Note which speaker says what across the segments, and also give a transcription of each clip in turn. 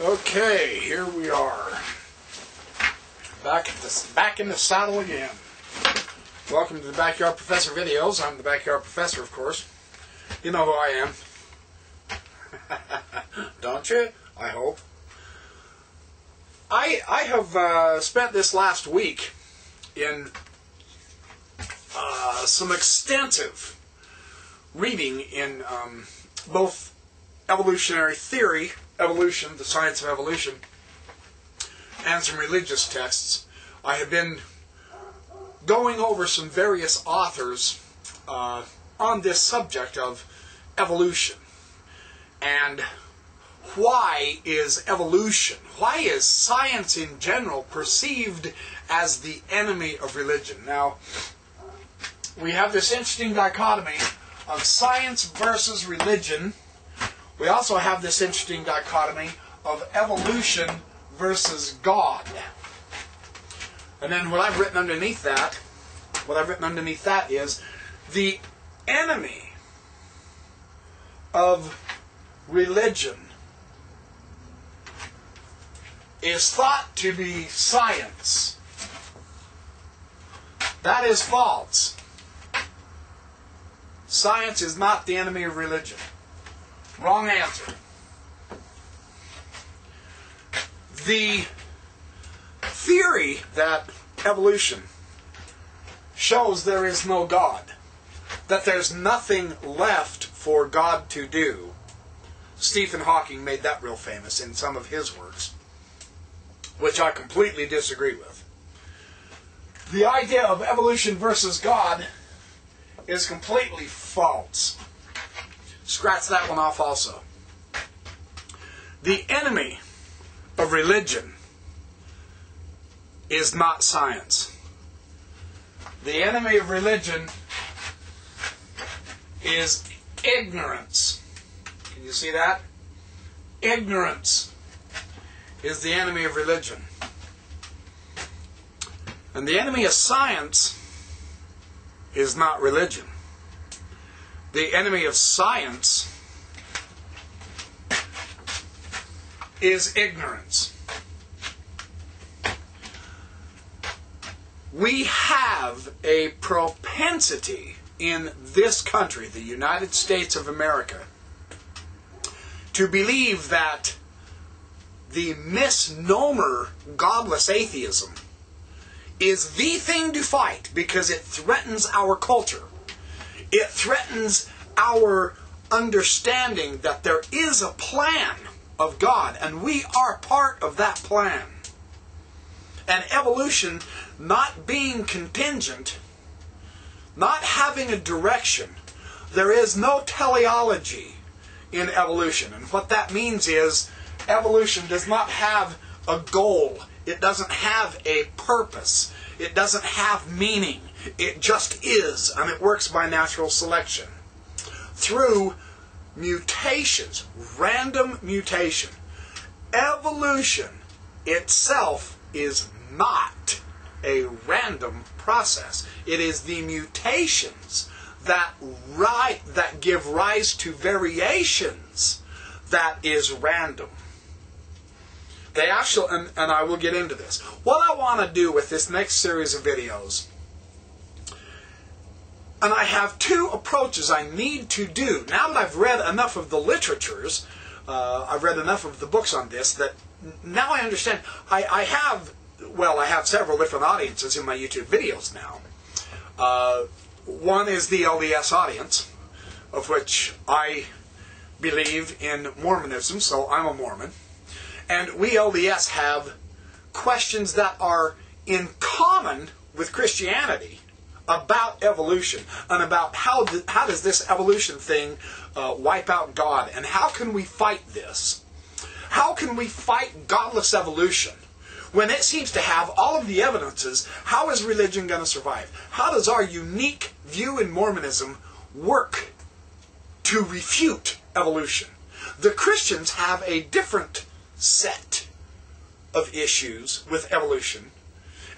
Speaker 1: Okay, here we are. Back at back in the saddle again. Welcome to the Backyard Professor videos. I'm the Backyard Professor, of course. You know who I am. Don't you? I hope. I I have uh, spent this last week in uh, some extensive reading in um, both evolutionary theory, evolution, the science of evolution, and some religious texts. I have been going over some various authors uh, on this subject of evolution and why is evolution, why is science in general perceived as the enemy of religion? Now, we have this interesting dichotomy of science versus religion. We also have this interesting dichotomy of evolution versus God. And then what I've written underneath that, what I've written underneath that is the enemy of religion is thought to be science. That is false. Science is not the enemy of religion. Wrong answer. The theory that evolution shows there is no God, that there's nothing left for God to do. Stephen Hawking made that real famous in some of his works, which I completely disagree with. The idea of evolution versus God is completely false. Scratch that one off also. The enemy of religion is not science. The enemy of religion is ignorance. Can you see that? Ignorance is the enemy of religion. And the enemy of science is not religion. The enemy of science is ignorance. We have a propensity in this country, the United States of America, to believe that the misnomer godless atheism is the thing to fight because it threatens our culture. It threatens our understanding that there is a plan of God and we are part of that plan. And evolution not being contingent, not having a direction, there is no teleology in evolution. And what that means is evolution does not have a goal. It doesn't have a purpose. It doesn't have meaning. It just is, and it works by natural selection. Through mutations, random mutation. Evolution itself is not a random process. It is the mutations that ri- that give rise to variations that is random. They actually, and, and I will get into this. What I want to do with this next series of videos, and I have two approaches I need to do. Now that I've read enough of the literatures, uh, I've read enough of the books on this, that now I understand. I, I have, well, I have several different audiences in my YouTube videos now. Uh, one is the LDS audience, of which I believe in Mormonism, so I'm a Mormon. And we LDS have questions that are in common with Christianity about evolution and about how, how does this evolution thing uh, wipe out God and how can we fight this? How can we fight godless evolution when it seems to have all of the evidences? How is religion going to survive? How does our unique view in Mormonism work to refute evolution? The Christians have a different set of issues with evolution.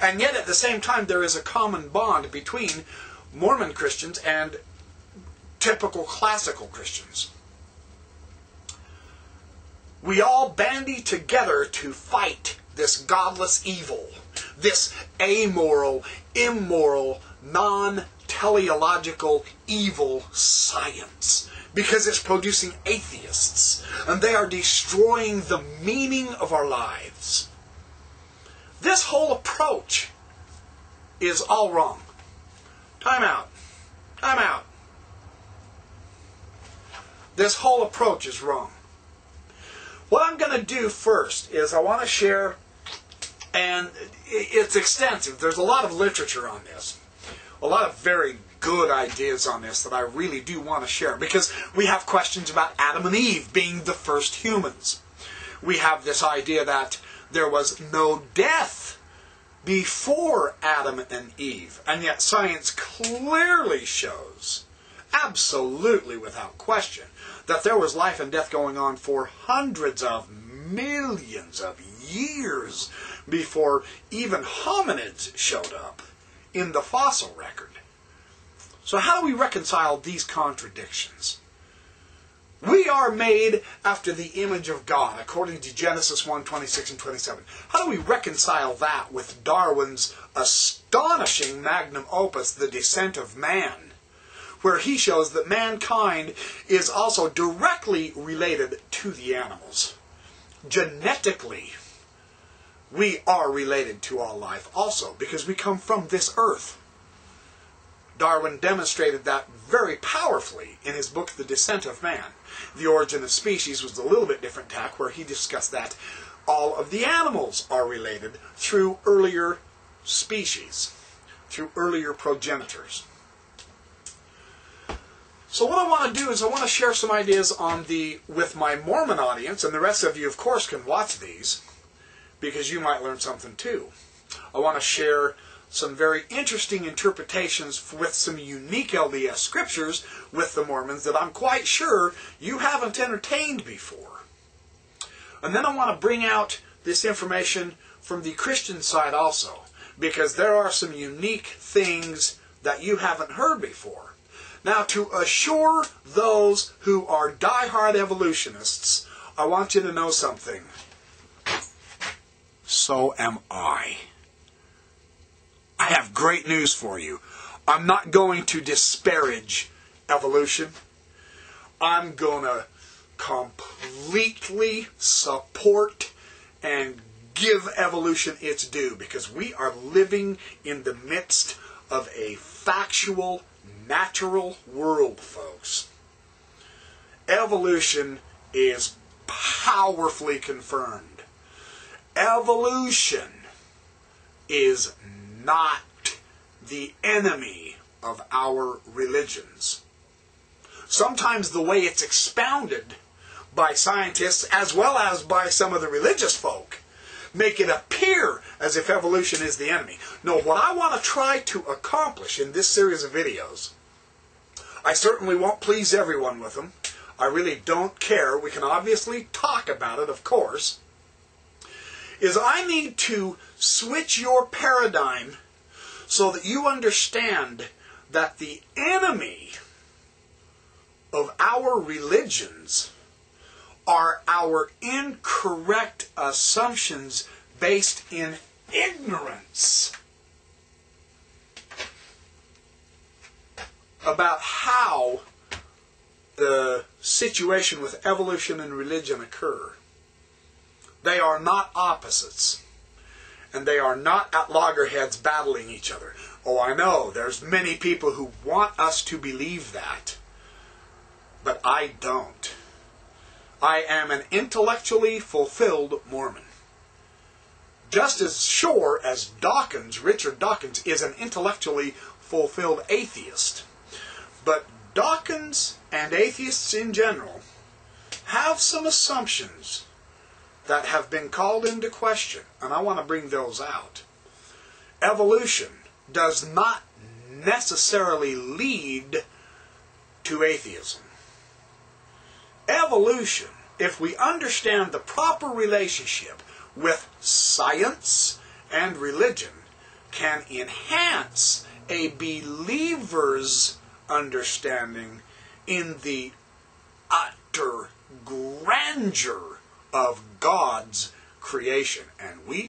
Speaker 1: And yet, at the same time, there is a common bond between Mormon Christians and typical classical Christians. we all bandy together to fight this godless evil, this amoral, immoral, non teleological evil science because it's producing atheists and they are destroying the meaning of our lives. This whole approach is all wrong. Time out. Time out. This whole approach is wrong. What I'm going to do first is I want to share, and it's extensive. There's a lot of literature on this, a lot of very good ideas on this that I really do want to share because we have questions about Adam and Eve being the first humans. We have this idea that there was no death before Adam and Eve, and yet science clearly shows, absolutely without question, that there was life and death going on for hundreds of millions of years before even hominids showed up in the fossil record. So, how do we reconcile these contradictions? We are made after the image of God, according to Genesis 1 26 and 27. How do we reconcile that with Darwin's astonishing magnum opus, The Descent of Man, where he shows that mankind is also directly related to the animals? Genetically, we are related to all life also because we come from this earth. Darwin demonstrated that very powerfully in his book, The Descent of Man. The Origin of Species was a little bit different tack, where he discussed that all of the animals are related through earlier species, through earlier progenitors. So what I want to do is I want to share some ideas on the with my Mormon audience, and the rest of you, of course, can watch these because you might learn something too. I want to share some very interesting interpretations with some unique LDS scriptures with the Mormons that I'm quite sure you haven't entertained before. And then I want to bring out this information from the Christian side also, because there are some unique things that you haven't heard before. Now, to assure those who are die-hard evolutionists, I want you to know something. So am I. I have great news for you. I'm not going to disparage evolution. I'm going to completely support and give evolution its due because we are living in the midst of a factual, natural world, folks. Evolution is powerfully confirmed. Evolution is not the enemy of our religions. Sometimes the way it's expounded by scientists as well as by some of the religious folk make it appear as if evolution is the enemy. No, what I want to try to accomplish in this series of videos, I certainly won't please everyone with them. I really don't care. We can obviously talk about it, of course is I need to switch your paradigm so that you understand that the enemy of our religions are our incorrect assumptions based in ignorance about how the situation with evolution and religion occur. They are not opposites. And they are not at loggerheads battling each other. Oh, I know, there's many people who want us to believe that. But I don't. I am an intellectually fulfilled Mormon. Just as sure as Dawkins, Richard Dawkins, is an intellectually fulfilled atheist. But Dawkins and atheists in general have some assumptions that have been called into question, and I want to bring those out. Evolution does not necessarily lead to atheism. Evolution, if we understand the proper relationship with science and religion, can enhance a believer's understanding in the utter grandeur of God's creation. And we